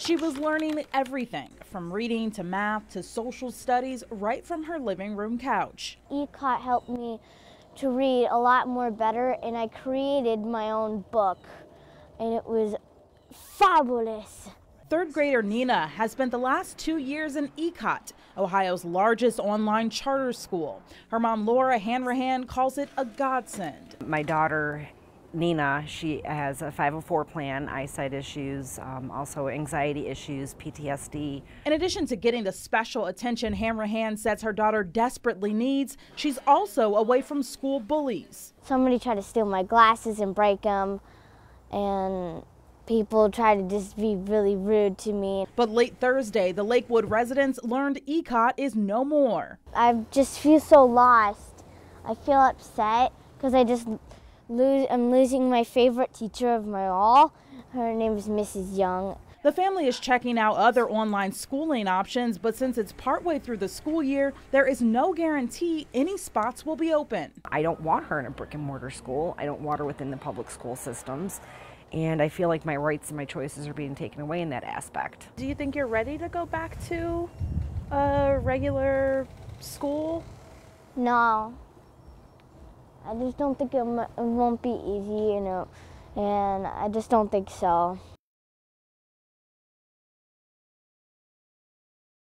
She was learning everything from reading to math to social studies right from her living room couch. ECOT helped me to read a lot more better, and I created my own book, and it was fabulous. Third grader Nina has spent the last two years in ECOT, Ohio's largest online charter school. Her mom, Laura Hanrahan, calls it a godsend. My daughter, Nina, she has a 504 plan, eyesight issues, um, also anxiety issues, PTSD. In addition to getting the special attention Hanrahan says her daughter desperately needs, she's also away from school bullies. Somebody tried to steal my glasses and break them, and people try to just be really rude to me. But late Thursday, the Lakewood residents learned ECOT is no more. I just feel so lost. I feel upset because I just lose, I'm losing my favorite teacher of my all. Her name is Mrs. Young. The family is checking out other online schooling options, but since it's partway through the school year, there is no guarantee any spots will be open. I don't want her in a brick and mortar school. I don't want her within the public school systems. And I feel like my rights and my choices are being taken away in that aspect. Do you think you're ready to go back to a regular school? No. I just don't think it, it won't be easy, you know, and I just don't think so.